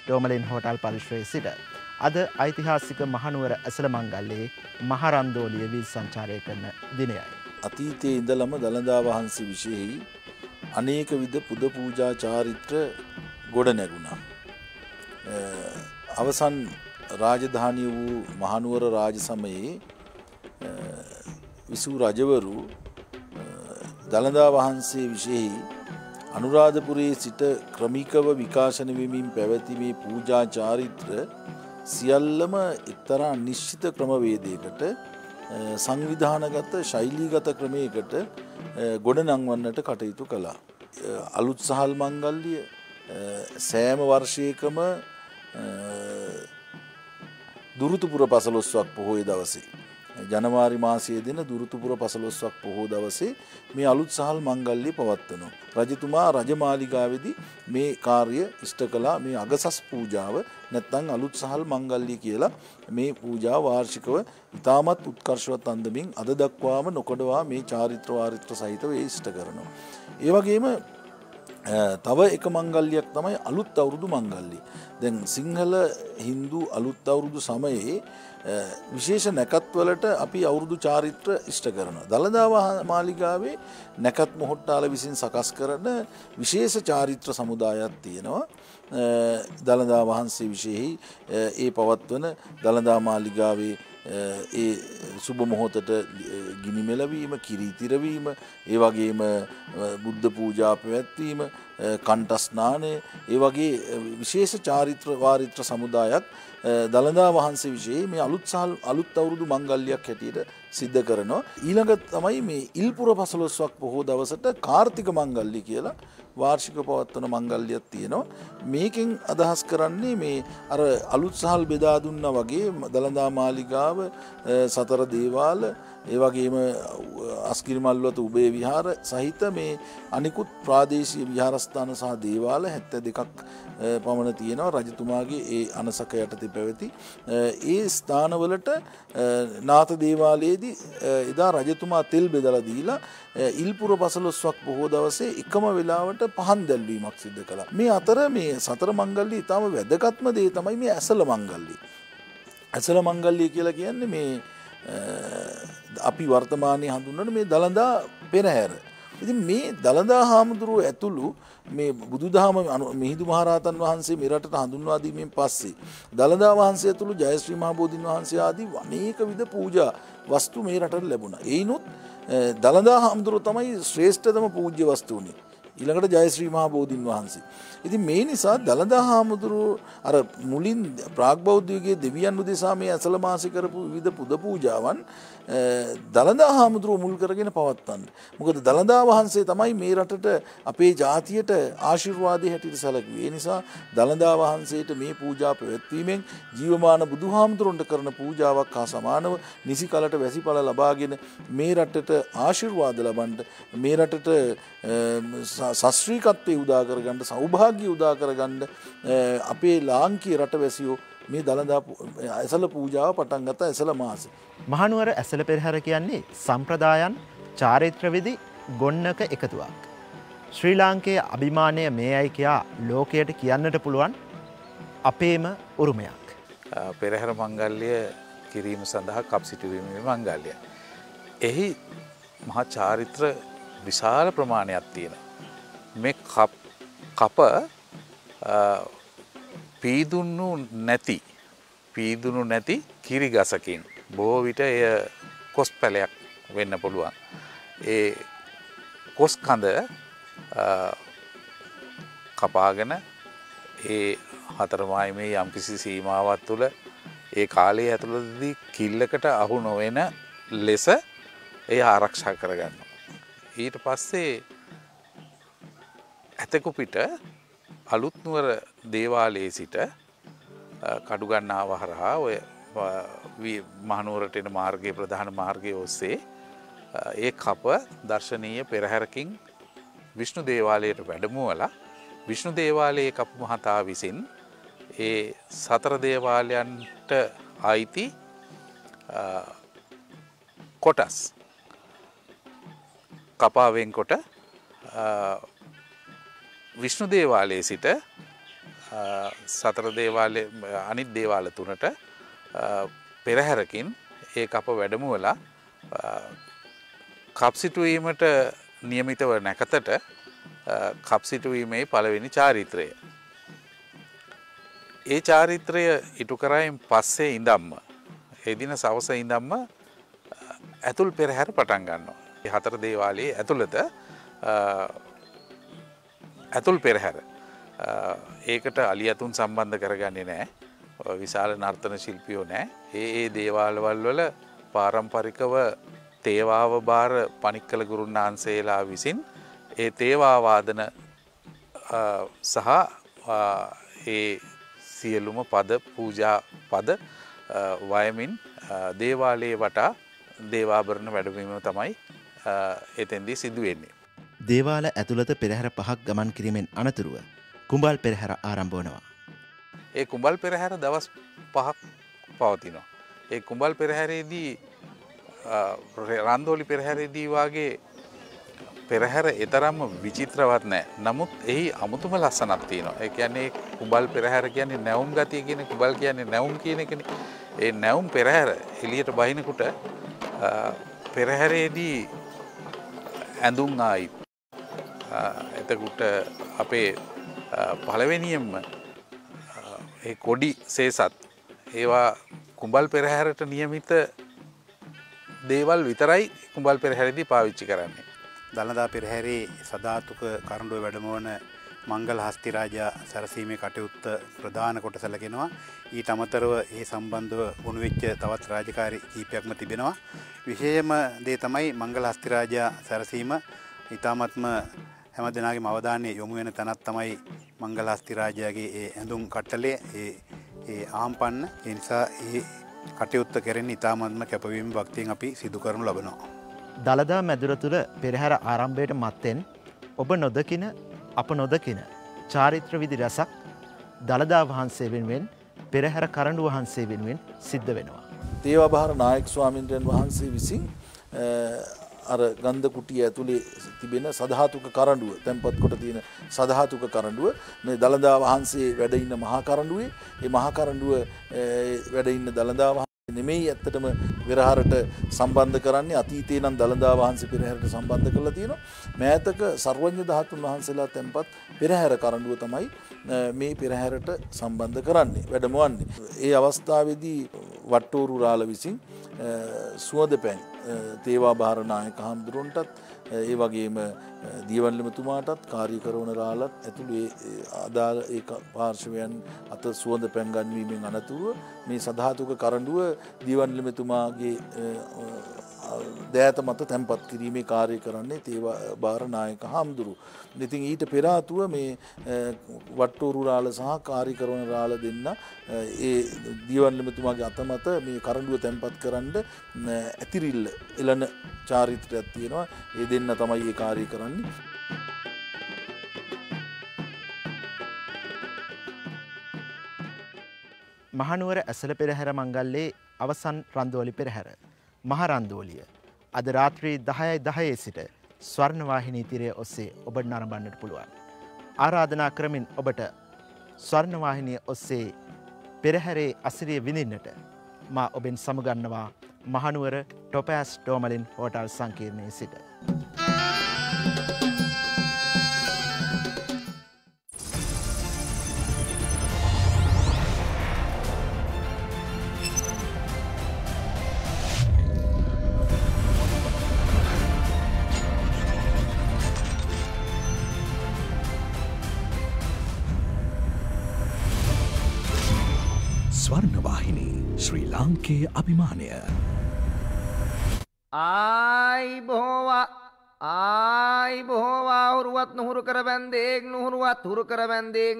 ඩෝමලින් hotel පරිශ්‍රයේ සිට අද ඓතිහාසික මහනුවර ඇසල මංගල්ලේ මහරන්දෝලිය විල් සංචාරය කරන දිනයයි. අතීතයේ ඉඳලම දළදා වහන්සේ විශයෙහි අනේක විද පුද පූජා චාරිත්‍ර ගොඩ නැගුණා. අවසන් රාජධානය වූ මහනුවර රාජ සමයේ විසූ රජවරු දළදා වහන්සේ විශයෙහි අනුරාධපුරයේ සිට ක්‍රමිකව විකාශන වෙමින් පැවැතිමේ පූජා චාරිත්‍ර සියල්ලම එක්තරා නිශ්චිත ක්‍රමවේදයකට සංවිධානගත ශෛලීගත ක්‍රමයකට ගොඩ නංවන්නට කටයුතු කළා. අලුත් සහල් මංගල්ලිය සෑම වර්ෂයකම දුරුතුපුර පසලොස්වක් පොහොය දවසේ. ජනවාරි මාසයේ දෙන දුරුතුපුර පසලොස්වක් පොහෝ දවසේ මේ අලුත් සහල් මංගල්ලි පවත්වනු. රජතුමා රජමාලිගාවෙදි මේ කාර්ය ඉෂ්ට කලා මේ අගසස් පූජාව නැත්තං අලුත් සහල් මංගල්ලි කියලා මේ පූජා වාර්ෂිකව ඉතාමත් උත්කර්ශවත් අන්දමින් අද දක්වාම නොකොඩවා මේ චාරිත්‍රවාරිත්‍ර සහිතව ඉෂ්ට කරනවා. ඒවගේම තව එක මංගල්ලියක් තමයි අලුත් අවුරුදු මංගල්ලි. දැන් සිංහල හින්දු අලුත් අවුරුදු සමයේ විශේෂ නැකත්වලට අපි අවුරුදු චාරිත්‍ර ඉෂ්ට කරන. දළදා මාලිගාවේ නැකත් මොහොට්ටාල විසින් සකස් කරන විශේෂ චාරිත්‍ර සමුදායක් තියෙනවා. දළදා වහන්සේ විශයෙහි ඒ පවත්වන දළදා මාලිගාවේ ඒ සුබ මොහොතට ගිනිමෙලවීම කිරීතිරවීම ඒ වගේම බුද්ධ පූජා පැවැත්වීම කණ්ටස්නානය ඒ වගේ විශේෂ චාරිත්‍ර වාරිත්‍ර සමුදායක් දළදා වහන්සේ විශයේ මේ අලුත් සහල් අලුත් අවුරුදු මංගල්ලයක් හැටියට සිද්ධ කරනවා. ඊළඟ තමයි මේ ඉල්පුර පසලොස්වක් පොහෝ දවසට කාර්තික මංගල්ලි කියලා වාර්ෂික පවත්වන මංගල්ලියක් තියෙනවා. මේකෙන් අදහස් කරන්නේ මේ අර අලුත් සහල් බෙදා දුන්න වගේ දළදා මාලිගාව සතර දේවාල ඒ වගේම අස්කිරිමල්වත උබේ විහාර සහිත මේ අනිකුත් ප්‍රාදේශීය විහාරස්ථාන සහ දේවාල හැත්ත දෙකක් පමණ තියෙනවා රජතුමාගේ ඒ අනසක යටතේ පැවති. ඒ ස්ථානවලට නාත දේවාලයේදී එදා රජතුමා තෙල් බෙදල දීලා ඉල්පුර පසලොස්වක් බොහෝ දවසේ එකම වෙලාවට පහන් දැල්වීමක් සිද්ධ කළ. මේ අතර මේ සතර මංගල්ලි ඉතාම වැදගත්ම දේ තමයි මේ ඇසල මංගල්ලි. ඇසල මංගල්ලිය කියලා කියන්නේ මේ අපි වර්තමානය හඳුන්නට මේ දළදා පෙරහැර. ඉති මේ දළදා හාමුදුරුව ඇතුළු මේ බුදුදහම මිහිදු මහරහතන් වහන්සේ මෙරට හඳුන්වාදීමෙන් පස්සේ. දළදා වහන්සේ ඇතුළු ජයශ්‍රී මහබෝධීන් වහන්සේ ආදී වනේක විද පූජා වස්තු මේ රටට ලැබුණ. ඒනුත් දළදා හාමුදුරුව තමයි ශ්‍රේෂ්ඨතම පූජ්‍ය වස්තුූනේ. ඊළඟට ජයශ්‍රී මහා බෝධීන් වහන්සේ. ඉතින් මේ නිසා දළදා හාමුදුරුව අර මුලින් ප්‍රාග්බෞද්ධයගේ දෙවියන් උදෙසා මේ ඇසල මාසි කරපු විවිධ පුද පූජාවන් දළදා හාමුදුරුව මුල් කරගෙන පවත්තන්න. මොකද දළදා වහන්සේ තමයි මේ රටට අපේ ජාතියට ආශිර්වාදය හැටිට සැලකුවේ. නිසා දළදා වහන්සේට මේ පූජා පැවැත්වීමෙන් ජීවමාන බුදු හාමුදුරුවන්ට කරන පූජාවක් හා සමානව නිසි කලට වැසිඵල ලබාගෙන මේ රටට ආශිර්වාද ලබන්ට මේ රටට සස්ශ්‍රීකත්වය උදා කරගන්නට සෞභාග්‍ය උදා කරගන්න අපේ ලාංකී රට වැසියෝ මේ දළදා ඇසල පූජාව පටන්ගත ඇසල මාස. මහනුවර ඇසල පෙරහැර කියන්නේ සම්ප්‍රදායන් චාරිත්‍රවිදි ගොන්නක එකතුවක්. ශ්‍රී ලාංකයේ අභිමානය මේ අයිකයා ලෝකයට කියන්නට පුළුවන් අපේම උරුමයක්. පෙරහැර මංගල්ලිය කිරීම සඳහා කප් සිටුවීම මංගල්ලිය. එහි මහා චාරිත්‍ර විශාල ප්‍රමාණයක් තියෙන. මේ කප පීදුන්නු නැති පීදුණු නැති කිරි ගසකින් බොහෝ විට එය කොස් පැලයක් වෙන්න පුළුවන්. ඒ කොස් කඳ කපාගෙන ඒ හතරමයිමේ යම්කිසි සීමාවත් තුළ ඒ කාලයේ ඇතුළදී කිල්ලකට අහු නොවෙන ලෙස එය ආරක්ෂා කරගන්න. ඊට පස්සේ ඇතකුපිට අලුත්නුවර දේවාලයේ සිට කඩුගන්නාව හරහා ඔය මහනුවරට එන මාර්ගය ප්‍රධාන මාර්ගය ඔස්සේ ඒ කප දර්ශනීය පෙරහැරකින් විශ්ණු දේවාලයට වැඩමුවලා විශ්ණු දේවාලයේ කපු මහතා විසින් ඒ සතර දේවාලයන්ට අයිති කොටස් කපාවෙන් කොට විශ්ණු දේවාලයේ සිට සතර දේවාලය අනිත් දේවාල තුනට පෙරහැරකින් ඒ අප වැඩමුවලා කප්සිටුවීමට නියමිතව නැකතට කප්සිටුවීමේ පළවෙනි චාරිත්‍රය. ඒ චාරිත්‍රය ඉටු කරයින් පස්සේ ඉඳම්ම. එදින සවස ඉඳම්ම ඇතුල් පෙරහැර පටන් ගන්නවා. හතර දේවාලයේ ඇතුළත ඇතුල් පෙරහැර. ඒකට අලි අතුන් සම්බන්ධ කරගන්නේ නෑ විශාල නර්තන ශිල්පියෝ නෑ ඒ ඒ දේවාලවල් වල පාරම්පරිකව තේවාව භාර පනික්කල ගුරුන් වහන්සේලා විසින් ඒ තේවාවාදන සහ ඒ සියලුම පද පූජා පද වයමින් දේවාලයේ වටා දේවාභරණ වැඩවීම තමයි එතැන්දී සිදුවෙන්නේ. දේවාල ඇතුළත පෙරහැර පහක් ගමන් කිරීමෙන් අනතුරුව කුඹල් පෙරහැර ආරම්භෝනවා. ඒ කුඹල් පෙරහැර දවස් පහක් පවතිනවා. ඒ කුඹල් පෙරහැරේදී රන්දෝලි පෙරහැරේදී වගේ පෙරහැර එතරම්ම විචිත්‍රවත් නෑ නමුත් එහි අමුතුම ලස්සනක් තියෙනවා ඒ කියන්නේ කුබල් පෙරහැර කියන්නේ නැවුම් ගතිය කියන කුබල් කියන්නේ නැවුම් කියන එකන ඒ නැවුම් පෙරහැර එලියට බහිනකුට පෙරහැරේදී ඇඳුම් ආයි එතකුට අපේ පළවෙනියෙන්ම කොඩි සේසත් ඒවා කුඹල් පෙරහැරට නියමිත දේවල් විතරයි කුඹල් පෙරහැරදි පාවිච්චි කරන්නේ. දළදා පෙරහැරේ සධාතුක කරඩුව වැඩමවන මංගල් හස්තිරාජා සැරසීමේ කටයුත්ත ප්‍රධාන කොට සැලකෙනවා ඊට අමතරව ඒ සම්බන්ධව උුණුවෙච්ච තවත් රාජකාරි කීපයක්ම තිබෙනවා. විශේෂම දේ තමයි මංගල හස්තිරාජා සැරසීම ඉතාමත්ම හැම දෙනාගේ මවධානය යොමු වෙන තැනත් තමයි මංගල හස්තිරාජයාගේ ඒ ඇඳුම් කට්ටලේ ඒ ආම්පන්න එනිසා ඒ කටයුත්ත කෙරෙන් ඉතාමත්ම කැපවීම භක්තියෙන් අපි සිදු කරනු ලබනවා. දළදා මැදුර තුළ පෙරහැර ආරම්භයට මත්තෙන් ඔබ නොදකින අප නොදකින චාරිත්‍ර විදි රැසක් දළදා වහන්සේ වෙනුවෙන් පෙරහැර කරඩු වහන්සේ වෙනුවෙන් සිද්ධ වෙනවා. දේවභාර නායක ස්වාමින්ද්‍රයන් වහන්සේ විසින් අර ගන්ධ කුටිය ඇතුළේ තිබෙන සදහතුක කරඩුව තැන්පත් කොට තියෙන සදහතුක කරඩුව මේ දළදා වහන්සේ වැඩඉන්න මහා කරඩුවේ ඒ මහා කරඩුව වැඩඉන්න දළදා නෙමෙයි ඇත්තටම වෙරහරට සම්බන්ධ කරන්නේ අතීතේ නම් දළදා වහන්සේ පෙරහැරට සම්බන්ධ කරලා තියෙනවා. මෑතක සර්වඥ ධාතුන් වහන්සේලා තැන්පත් පෙරහැර කරඬුව තමයි මේ පෙරහැරට සම්බන්ධ කරන්නේ වැඩමවන්නේ. ඒ අවස්ථාවේදී වට්ටෝරු රාල විසින් සුවඳ පැන් තේවා භාර නායක හාමුදුරුවන්ටත් ඒ වගේම දියවල්ලමතුමාටත් කාරී කරවන රාලත් ඇතුළු අදාළ ඒ පාර්ශවයන් අත සුවඳ පැන්ගන්වීමෙන් අනතුරුව මේ සධාතුක කරඩුව දියවන්ලමතුමාගේ දෑත මත තැන්පත් කිරීමේ කාරය කරන්නේ තේවා භාරනායක හාමුදුරු. ඉතින් ඊට පෙරාතුව මේ වට්ටෝරු රාල සහ කාරි කරවන රාල දෙන්න ඒ දියවන්ලමතුමාගේ අතමත මේ කරඩුව තැන්පත් කරන්න ඇතිරිල්ල එලන චාරිත්‍රයක් තියෙනවා ඒ දෙන්න තමයි ඒ කාරී කරන්නේ. මහනුවර ඇසල පෙරහැර මංගල්ලේ අවසන් රන්දෝලි පෙරහැර. මහරන්දෝලිය. අද රාත්‍රී දහයයි දහයේ සිට ස්වර්ණවාහිනී තිරය ඔස්සේ ඔබට නරඹන්නට පුළුවන්. ආරාධනා කරමින් ඔබට ස්වර්ණවාහිනිය ඔස්සේ පෙරහැරේ අසිරිය විඳින්නට මා ඔබෙන් සමුගන්නවා මහනුවර ටොපෑස් ටෝමලින් හෝටල් සංකීර්ණය සිට. ස්වර්ණවාහිනී ශ්‍රී ලාංකයේ අභිමානය ආයි බොහෝවා ආයි බොහෝවා හුරුවත් නුහුරු කර බැන්දේක් නුහුරුවත් හුරු කර බැන්දේක්